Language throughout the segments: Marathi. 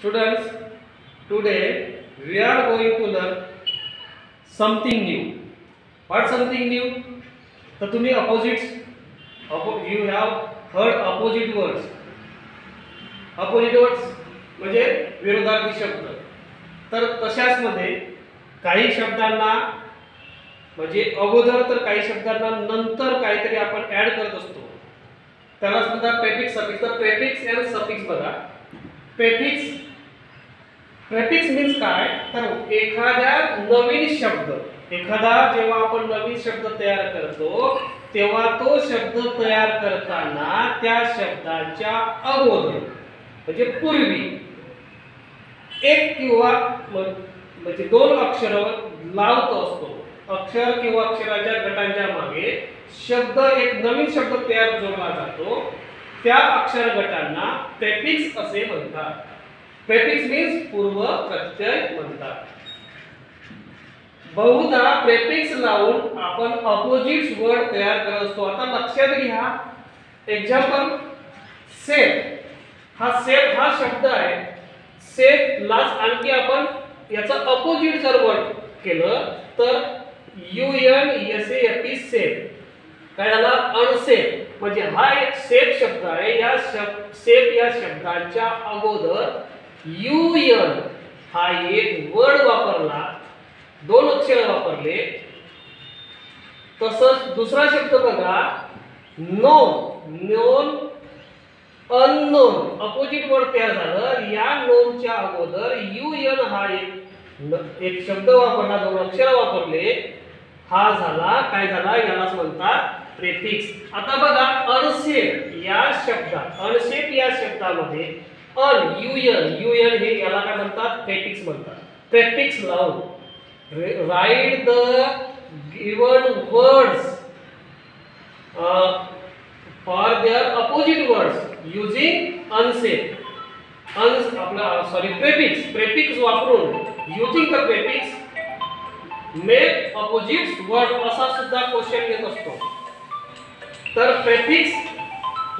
Students, today we are going to learn something new. What something new? तर तुम्ही opposites, oppo- you have heard opposite words. Opposite words म्हणजे विरोधार्थी शब्द. तर तशाच मध्ये काही शब्दांना म्हणजे अगोदर तर काही शब्दांना नंतर काहीतरी आपण ऍड करत असतो त्यालाच म्हणतात प्रेफिक्स सफिक्स तर प्रेफिक्स अँड सफिक्स बघा प्रेफिक्स प्रेफिक्स मीन्स काय? तर एखाद्या नवीन शब्द एखादा जेव्हा आपण नवीन शब्द तयार करतो तेव्हा तो शब्द तयार करताना त्या शब्दाच्या अगोदर म्हणजे पूर्वी एक किंवा म्हणजे दोन अक्षर लावत असतो. अक्षर किंवा अक्षराच्या गटांच्या मागे शब्द एक नवीन शब्द तयार जोडला जातो. त्या अक्षर गटांना प्रेफिक्स असे म्हणतात. प्रेफिक्स मीन्स पूर्व प्रत्यय म्हणतात. बहुधा प्रेफिक्स लावून आपण अपोजिट वर्ड तयार करत असतो. आता लक्षात घ्या. एक्झाम्पल सेफ हा सेफ हा शब्द आहे. सेफ लाच आणखी आपण याचा अपोजिट जर वर्ड केलं तर U N S F E safe काय झाला? अनसेफ म्हणजे हा एक सेफ शब्द आहे. या शब्द सेफ या शब्दाच्या अगोदर यू एन हा एक वर्ड वापरला दोन अक्षर वापरले. तसंच दुसरा शब्द बघा known known unknown. Opposite word तयार झालं. या नोनच्या अगोदर यू एन हा एक एक शब्द वापरला दोन अक्षर वापरले. हा झाला काय झाला यालाच म्हणतात प्रेफिक्स. आता बघा अनसेप या शब्दात अनसेप या शब्दामध्ये un U N U N हे याला काय म्हणतात? प्रेफिक्स म्हणतात. प्रेफिक्स लावून write the given words for their opposite words using unsafe un आपला सॉरी प्रेपिक्स प्रेपिक्स वापरून using the prefix make opposite word असा सुद्धा क्वेश्चन येत असतो. तर प्रेफिक्स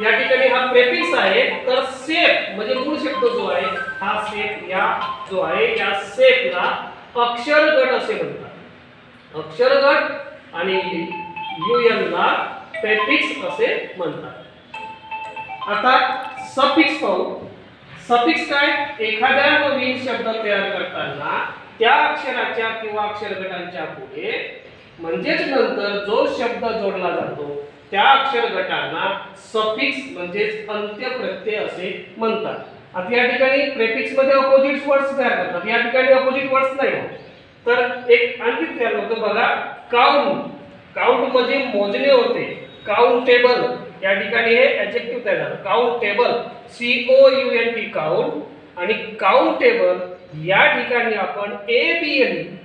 या ठिकाणी हा प्रेफिक्स आहे. तर सेफ म्हणजे मूळ शब्द जो आहे हा सेफ या जो आहे या सेफला अक्षर गट असे म्हणतात. अक्षर गट आणि युएन ला प्रेफिक्स असे म्हणतात. आता सफिक्स पाहू. सफिक्स काय? एखाद्या नवीन शब्द तयार करताना त्या अक्षराच्या किंवा अक्षर गटांच्या पुढे म्हणजेच नंतर जो शब्द जोडला जातो त्या अक्षर गटांना सफिक्स म्हणजेच अंत्य प्रत्यय असे म्हणतात. आता या ठिकाणी प्रेफिक्समध्ये अपोजिट वर्ड्स तयार करतात. या ठिकाणी अपोजिट वर्ड्स नाही होत. तर एक आणखी तयार होतं बघा काउंट काउंट म्हणजे मोजणे होते. काउंटेबल या ठिकाणी हे ऍडजेक्टिव्ह तयार झालं. Countable C O U N T count आणि काउंटेबल या ठिकाणी आपण ए बी एन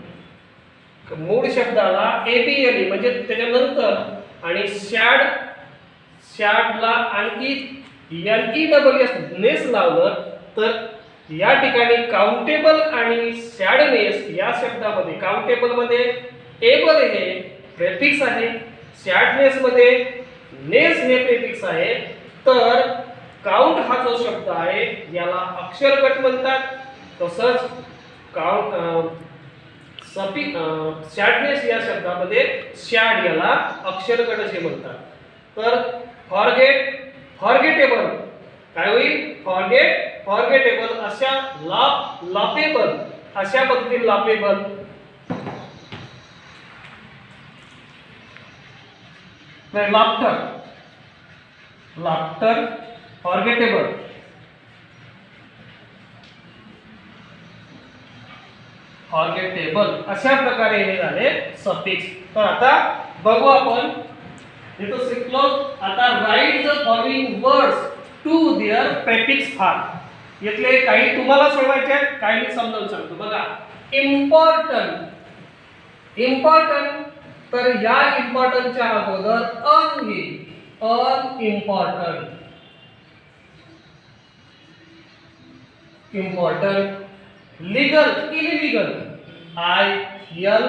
मूळ शब्दाला ए एल म्हणजे त्याच्यानंतर. आणि शॅड शॅडला आणखी N E double S ness लावलं तर या ठिकाणी काउंटेबल आणि शॅडनेस या शब्दामध्ये काउंटेबलमध्ये एबल हे प्रेफिक्स आहे शॅडनेसमध्ये नेस हे प्रेफिक्स आहे. तर काउंट हा जो शब्द आहे याला अक्षरगट म्हणतात. तसंच काउंट सपी शॅडनेस या शब्दामध्ये शॅड याला अक्षरगट असे म्हणतात. तर फॉरगेट फॉरगेटेबल. काय होईल? फॉरगेट फॉरगेटेबल अशा लाप लापेबल अशा पद्धतीने laughable. Laughter laughter forgettable. Forgettable अशा प्रकारे हे झाले सफिक्स तर आता बघू आपण. इथं शिकलो. आता write the following words to their prefix form यातले काही तुम्हाला सोडवायचे आहेत काही मी समजावून सांगतो. बघा. इम्पॉर्टंट इम्पॉर्टंट तर या इम्पॉर्टंटच्या अगोदर अन येईल un important legal illegal I L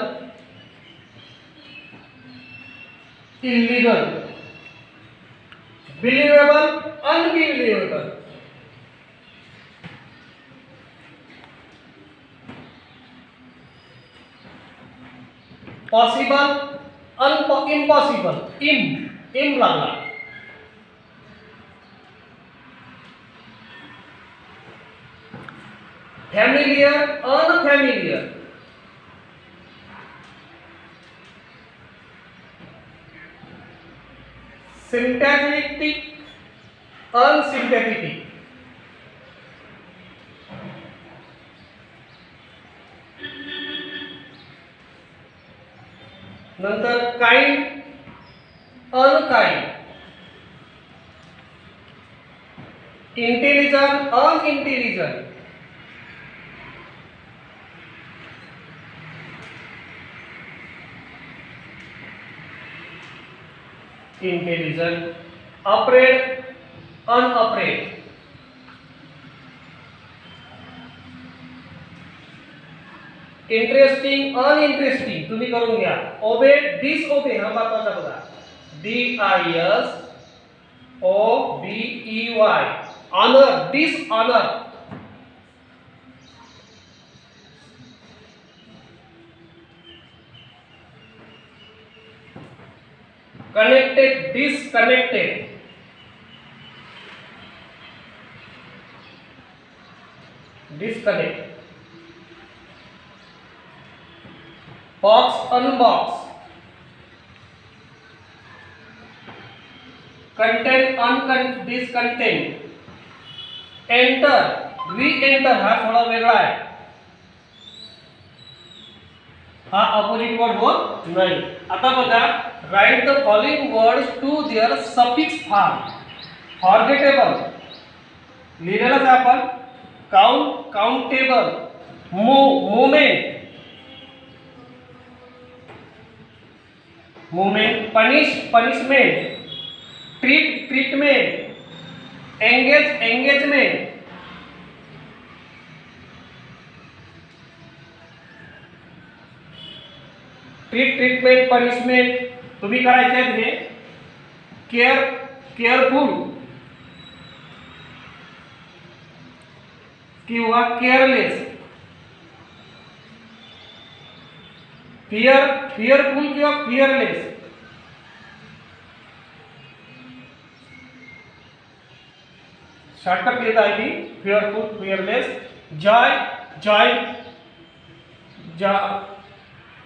illegal believable unbelievable possible un impossible im im लागला फैमिलियर अनफेमिलियर सिंटॅटिक अनसिंटॅटिक नंतर kind unkind intelligent unintelligent intelligent afraid unafraid interesting uninteresting तुम्ही करून घ्या. ओबे डिसओबे हा महत्वाचा बघा. D I S O B E Y honour dishonour connected disconnected disconnect box unbox content अनकन discontent enter री एंटर हा थोड़ा वेगड़ा है हा अपोजिट वर्ड हो नहीं. आता बता write the following words to their suffix form forgettable लिहिलेलंच आहे आपण count countable move movement movement punish punishment treat treatment engage engagement treat treatment punishment तुम्ही करायचे आहेत हे? केअर केअरफुल किंवा केअरलेस फिअर फिअरफुल किंवा फिअरलेस शॉर्टकट घेत आहे मी. Fearful fearless joy joy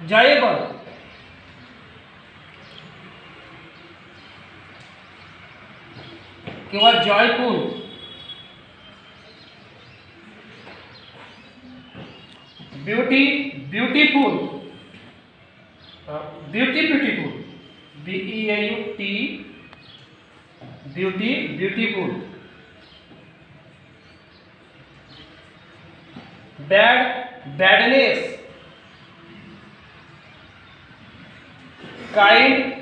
joyable किंवा joyful beauty, beautiful. Beauty, beautiful. B E U T beauty, beautiful. Bad, badness. Kind,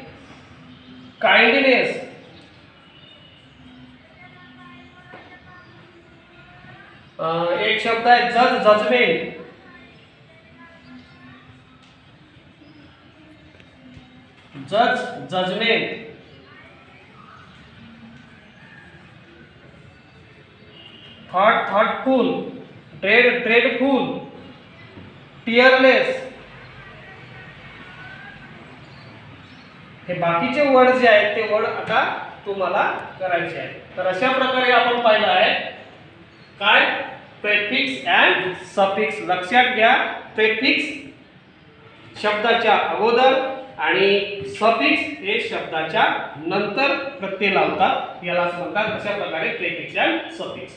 kindness. एक शब्द आहे जज जजमेंट जज judgement thought thoughtful dread dreadful tearless हे बाकीचे वर्ड जे आहेत ते वर्ड आता तुम्हाला करायचे आहेत. तर अशा प्रकारे आपण पाहिलं आहे. काय? Prefix and suffix. लक्षात घ्या प्रेफिक्स शब्दाच्या अगोदर आणि सफिक्स हे शब्दाच्या नंतर प्रत्यय लावतात. याला म्हणतात अशा प्रकारे प्रेफिक्स अँड सफिक्स.